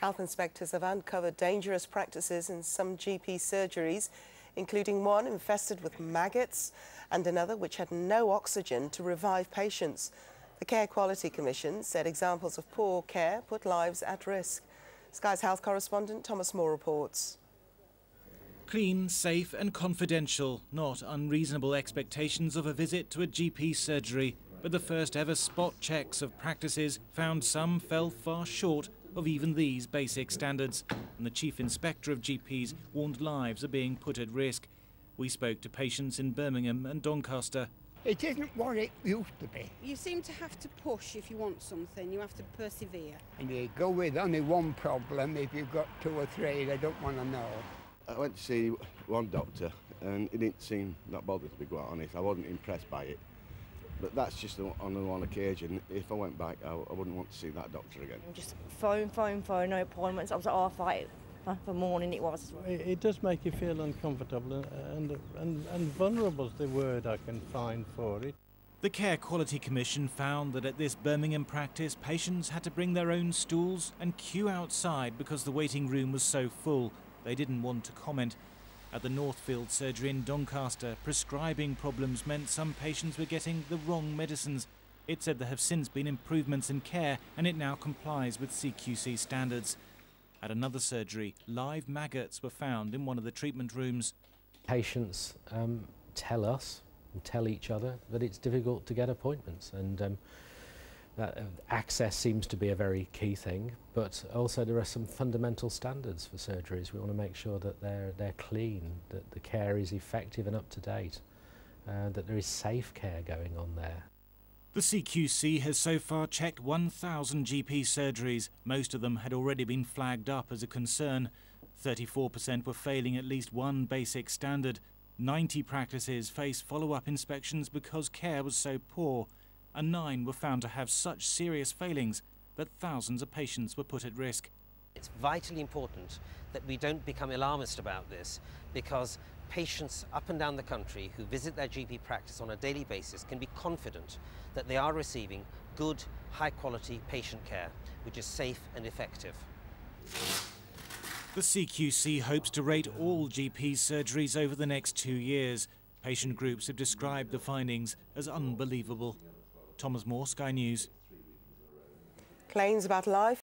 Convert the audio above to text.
Health inspectors have uncovered dangerous practices in some GP surgeries, including one infested with maggots and another which had no oxygen to revive patients. The Care Quality Commission said examples of poor care put lives at risk. Sky's health correspondent Thomas Moore reports. Clean, safe, and confidential, not unreasonable expectations of a visit to a GP surgery. But the first ever spot checks of practices found some fell far short of even these basic standards. And the Chief Inspector of GPs warned lives are being put at risk. We spoke to patients in Birmingham and Doncaster. It isn't what it used to be. You seem to have to push if you want something. You have to persevere. And you go with only one problem. If you've got two or three, they don't want to know. I went to see one doctor and he didn't seem that bothered, to be quite honest. I wasn't impressed by it. But that's just on the one occasion. If I went back, I, I wouldn't want to see that doctor again. Just phone, phone, phone, no appointments. I was at half eight for morning it was. It, it does make you feel uncomfortable uh, and, and, and vulnerable is the word I can find for it. The Care Quality Commission found that at this Birmingham practice, patients had to bring their own stools and queue outside because the waiting room was so full. They didn't want to comment. At the Northfield surgery in Doncaster, prescribing problems meant some patients were getting the wrong medicines. It said there have since been improvements in care and it now complies with CQC standards. At another surgery, live maggots were found in one of the treatment rooms. Patients um, tell us and tell each other that it's difficult to get appointments and um, that uh, access seems to be a very key thing, but also there are some fundamental standards for surgeries. We want to make sure that they're, they're clean, that the care is effective and up to date, uh, that there is safe care going on there. The CQC has so far checked 1,000 GP surgeries. Most of them had already been flagged up as a concern. 34% were failing at least one basic standard. 90 practices face follow up inspections because care was so poor. And nine were found to have such serious failings that thousands of patients were put at risk. It's vitally important that we don't become alarmist about this because patients up and down the country who visit their GP practice on a daily basis can be confident that they are receiving good, high quality patient care, which is safe and effective. The CQC hopes to rate all GP surgeries over the next two years. Patient groups have described the findings as unbelievable. Thomas Moore, Sky News. Claims about life